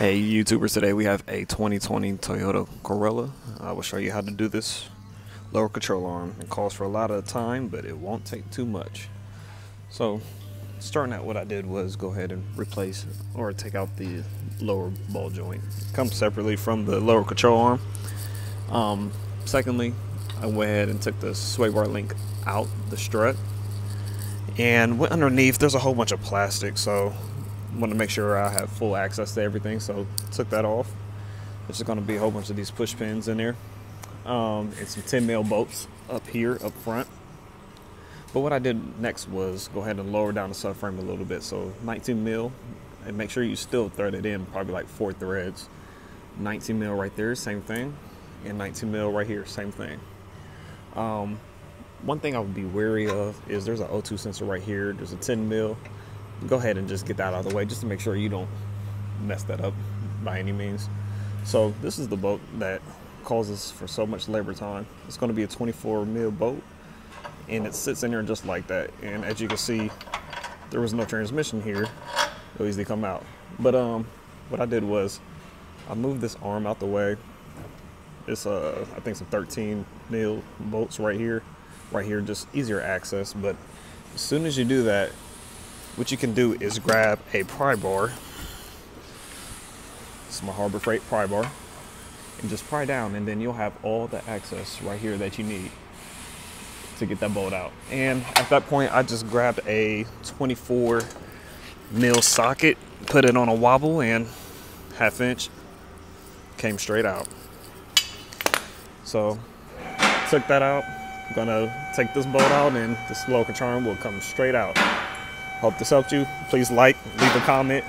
Hey YouTubers, today we have a 2020 Toyota Corolla. I will show you how to do this lower control arm. It calls for a lot of time, but it won't take too much. So, starting out what I did was go ahead and replace or take out the lower ball joint. It comes separately from the lower control arm. Um, secondly, I went ahead and took the sway bar link out the strut. And went underneath, there's a whole bunch of plastic, so want to make sure I have full access to everything, so took that off. There's just going to be a whole bunch of these push pins in there, um, and some 10 mil bolts up here up front. But what I did next was go ahead and lower down the subframe a little bit, so 19 mil, and make sure you still thread it in, probably like four threads. 19 mil right there, same thing, and 19 mil right here, same thing. Um, one thing I would be wary of is there's an O2 sensor right here. There's a 10 mil go ahead and just get that out of the way just to make sure you don't mess that up by any means. So this is the boat that causes for so much labor time. It's going to be a 24 mil boat and it sits in there just like that. And as you can see, there was no transmission here. It'll easily come out. But um, what I did was I moved this arm out the way. It's uh, I think some 13 mil bolts right here, right here, just easier access. But as soon as you do that, what you can do is grab a pry bar. This is my Harbor Freight pry bar. And just pry down and then you'll have all the access right here that you need to get that bolt out. And at that point, I just grabbed a 24 mil socket, put it on a wobble and half inch came straight out. So took that out. I'm gonna take this bolt out and this local charm will come straight out. Hope this helped you. Please like, leave a comment,